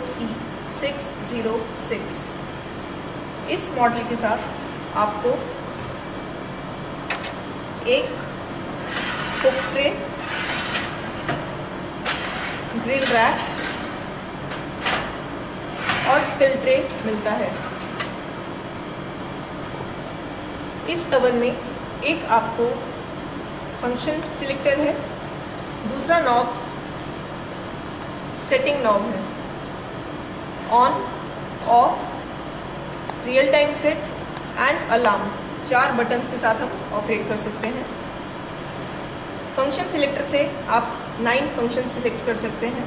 सी six zero six इस model के साथ आपको एक कुक ट्रे ग्रिल रैक और स्पिल ट्रे मिलता है। इस ओवन में एक आपको फ़ंक्शन सिलेक्टर है, दूसरा नॉब सेटिंग नॉब है। On off real time set and alarm चार बटन्स के साथ हम ऑपरेट कर सकते हैं। फ़ंक्शन सिलेक्टर से आप नाइन फ़ंक्शन सिलेक्ट कर सकते हैं।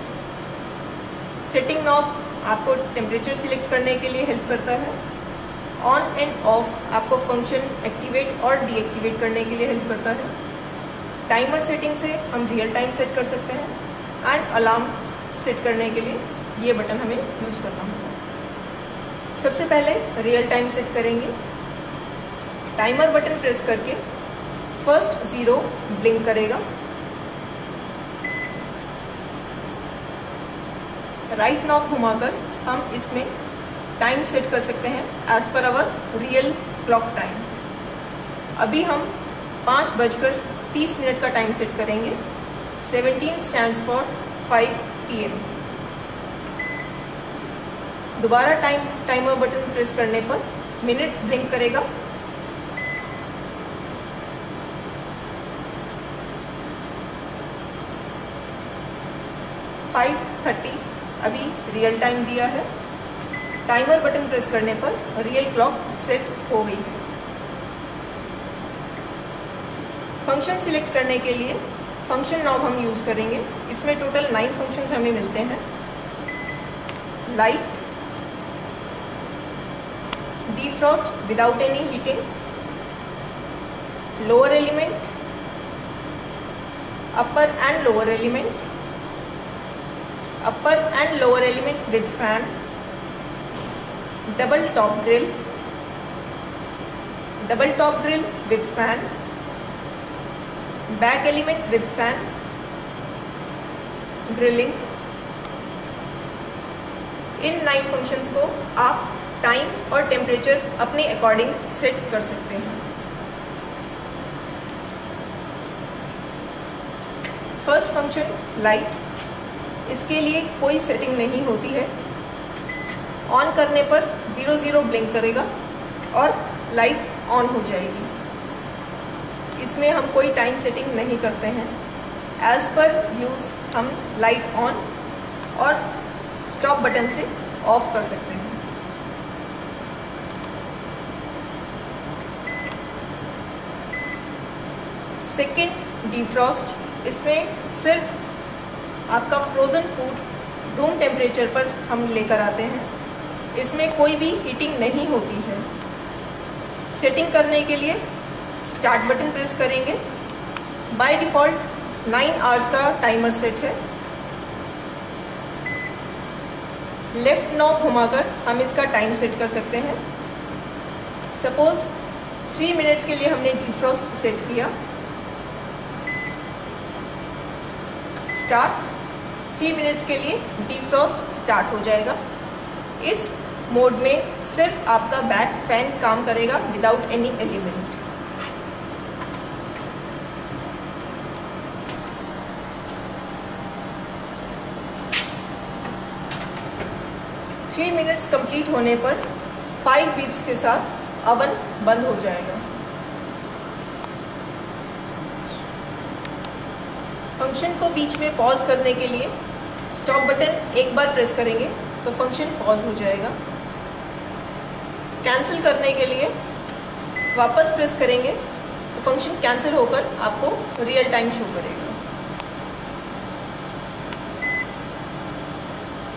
सेटिंग नॉब आपको टेम्परेचर सिलेक्ट करने के लिए हेल्प करता है। ऑन एंड ऑफ़ आपको फ़ंक्शन एक्टिवेट और डीएक्टिवेट करने के लिए हेल्प करता है। टाइमर सेटिंग से हम रियल टाइम सेट कर सकते हैं। एंड अलार्म सेट करने के लिए ये बटन हमें यूज़ करना होगा। सबसे पहले रियल टाइम सेट करेंगे। टाइमर बटन प्रेस करके फ़र्स्ट ज़ीरो ब्लिंक करेगा। राइट नॉक घुमाकर हम इसमें टाइम सेट कर सकते हैं as per hour real clock time अभी हम पाँच बजकर तीस मिनट का टाइम सेट करेंगे। Seventeen stand for five P दोबारा टाइम टाइमर बटन प्रेस करने पर मिनट ब्लिंक करेगा। फाइव थर्टी अभी रियल टाइम दिया है। टाइमर बटन प्रेस करने पर रियल क्लॉक सेट हो गई। फ़ंक्शन सिलेक्ट करने के लिए फ़ंक्शन नॉब हम यूज़ करेंगे। इसमें टोटल नाइन फ़ंक्शंस हमें मिलते हैं। Light defrost without any heating lower element upper and lower element upper and lower element with fan double top grill double top grill with fan back element with fan drilling इन nine functions को आप time और temperature अपने according set कर सकते हैं। First function light इसके लिए कोई सेटिंग नहीं होती है। ऑन करने पर ज़ीरो ज़ीरो ब्लिंक करेगा और लाइट ऑन हो जाएगी। इसमें हम कोई टाइम सेटिंग नहीं करते हैं। एज़ पर यूज़ हम लाइट ऑन और स्टॉप बटन से ऑफ़ कर सकते हैं। सेकेंड डिफ्रॉस्ट इसमें सिर्फ़ आपका फ्रोज़न फ़ूड रूम टेम्परेचर पर हम लेकर आते हैं। इसमें कोई भी हीटिंग नहीं होती है। सेटिंग करने के लिए स्टार्ट बटन प्रेस करेंगे। बाय डिफ़ॉल्ट नाइन आवर्स का टाइमर सेट है। लेफ़्ट नॉब घुमाकर हम इसका टाइम सेट कर सकते हैं। सपोज़ थ्री मिनट्स के लिए हमने डिफ्रॉस्ट सेट किया। स्टार्ट थ्री मिनट्स के लिए डिफ्रॉस्ट स्टार्ट हो जाएगा। इस मोड में सिर्फ़ आपका बैक फ़ैन काम करेगा without any element three minutes complete होने पर फाइव बीप्स के साथ अवन बंद हो जाएगा। फ़ंक्शन को बीच में पॉज करने के लिए स्टॉप बटन एक बार प्रेस करेंगे तो फ़ंक्शन पॉज हो जाएगा। कैंसिल करने के लिए वापस प्रेस करेंगे तो फ़ंक्शन कैंसिल होकर आपको रियल टाइम शो करेगा।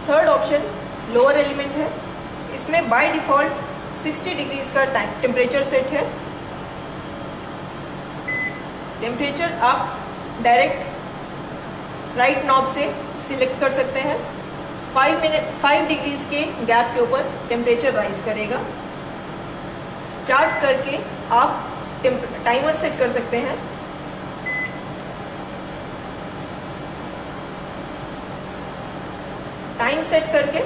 थर्ड ऑप्शन लोअर एलिमेंट है। इसमें बाय डिफ़ॉल्ट 60 डिग्रीज का टेम्परेचर सेट है। टेम्परेचर आप डायरेक्ट राइट नॉब से सिलेक्ट कर सकते हैं। फाइव मिनट फाइव डिग्रीज के गैप के ऊपर टेम्परेचर राइज करेगा। स्टार्ट करके आप टाइमर सेट कर सकते हैं। टाइम सेट करके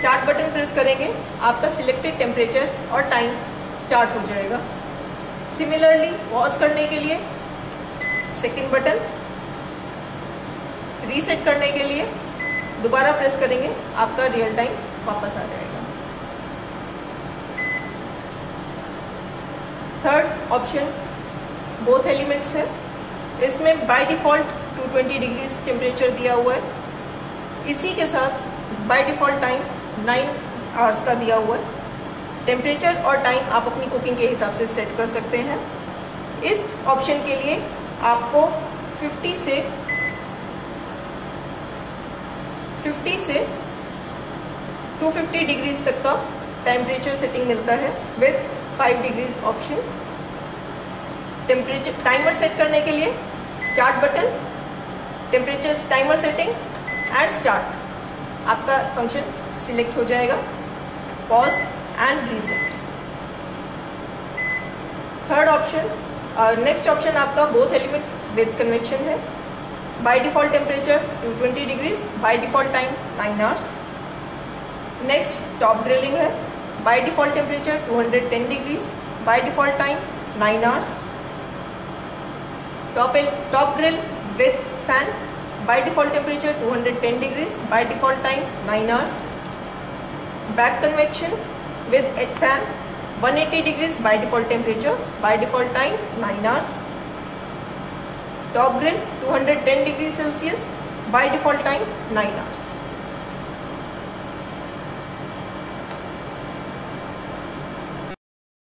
स्टार्ट बटन प्रेस करेंगे, आपका सिलेक्टेड टेम्परेचर और टाइम स्टार्ट हो जाएगा। सिमिलरली पॉज करने के लिए सेकंड बटन रीसेट करने के लिए दोबारा प्रेस करेंगे, आपका रियल टाइम वापस आ जाएगा। थर्ड ऑप्शन बोथ एलिमेंट्स है। इसमें बाय डिफ़ॉल्ट 220 डिग्रीज टेम्परेचर दिया हुआ है। इसी के साथ बाय डिफ़ॉल्ट टाइम 9 आवर्स का दिया हुआ है। टेम्परेचर और टाइम आप अपनी कुकिंग के हिसाब से सेट कर सकते हैं। इस ऑप्शन के लिए आपको 50 से 50 से 250 डिग्रीज तक का टेम्परेचर सेटिंग मिलता है with 5 degrees option temperature timer set करने के लिए start button temperature timer setting and start आपका फ़ंक्शन सिलेक्ट हो जाएगा pause and reset third option next option आपका बोथ एलिमेंट्स विद कन्वेक्शन है. By default temperature 220 degrees by default time 9 hours next top grilling है. By default temperature 210 degrees by default time 9 hours top top grill with fan by default temperature 210 degrees, by default time 9 hours. Back convection with head fan 180 degrees by default temperature, by default time 9 hours. Top grill 210 degrees Celsius, by default time 9 hours.